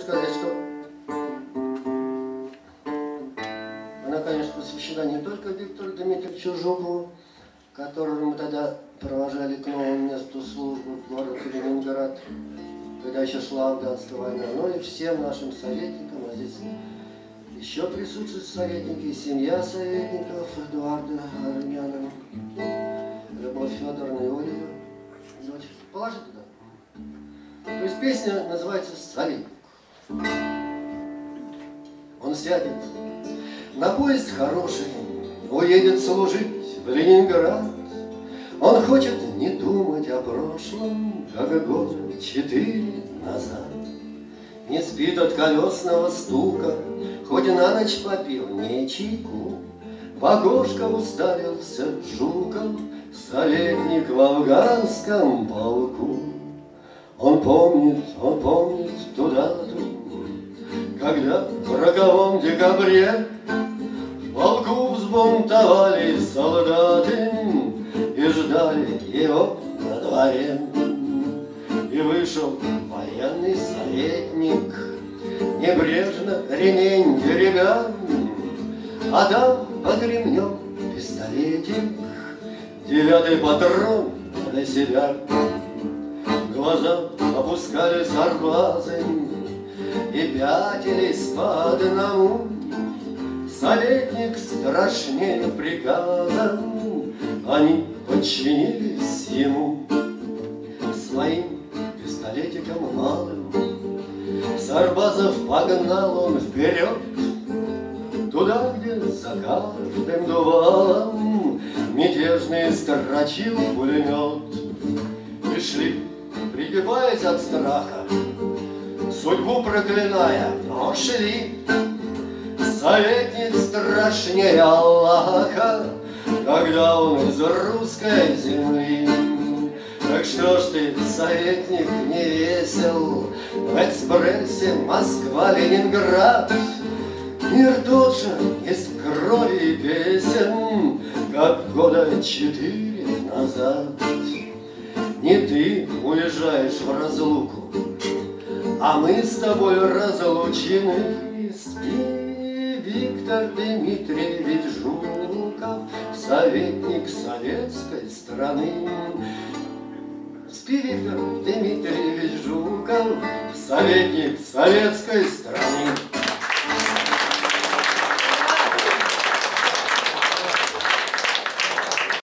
сказать, что она, конечно, посвящена не только Виктору Дмитриевичу Жукову, которого мы тогда провожали к новому месту службы в город Ленинград, когда еще шла афганская война, но и всем нашим советникам, а здесь еще присутствуют советники, и семья советников Эдуарда Армянова, Любовь Федоровна и Ольга, дочь. Положи туда. То есть песня называется «Советник». Он сядет на поезд хороший, уедет служить в Ленинград. Он хочет не думать о прошлом, как года четыре назад. Не спит от колесного стука, Хоть на ночь попил не чайку. В окошко уставился жуком Советник в афганском полку. Он помнит, он помнит ту Когда в роковом декабре В полку взбунтовались солдаты И ждали его на дворе. И вышел военный советник, Небрежно ремень берега, А там под ремнем пистолетик, Девятый патрон на себя. Глаза опускались арбазы И пятились по одному. Советник страшнее приказа, Они подчинились ему Своим пистолетиком малым. Сарбазов погнал он вперед, Туда, где за каждым дувалом Мятежный строчил пулемет. И шли, пригибаясь от страха, Судьбу проклиная, но шли. Советник страшнее Аллаха, Когда он из русской земли. Так что ж ты, советник, не весел В экспрессе Москва-Ленинград? Мир тот же, из крови и песен, Как года четыре назад. Не ты уезжаешь в разлуку, А мы с тобой разлучены. Спи, Виктор Дмитриевич Жуков, Советник советской страны. Спи, Виктор Дмитриевич Жуков, Советник советской страны.